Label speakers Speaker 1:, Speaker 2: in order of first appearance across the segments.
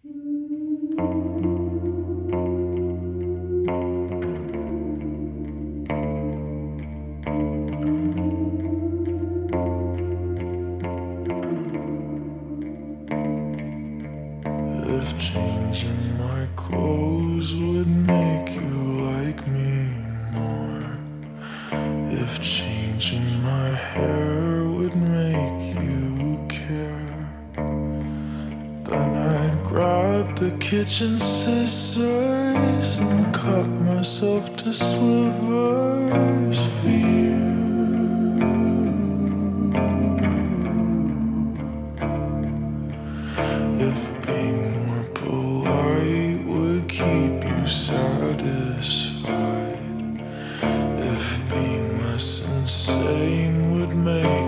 Speaker 1: If changing my clothes would make you like me more, if changing my hair would make the kitchen scissors and cut myself to slivers for you. If being more polite would keep you satisfied, if being less insane would make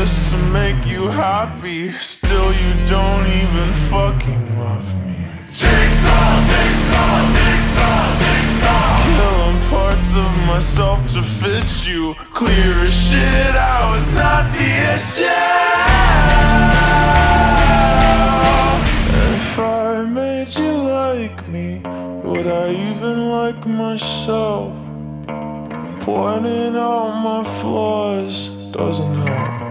Speaker 1: just to make you happy. Still, you don't even fucking love me. Jigsaw, jigsaw, jigsaw, jigsaw. Killing parts of myself to fit you. Clear as shit, I was not the issue. If I made you like me, would I even like myself? Pointing out my flaws doesn't help.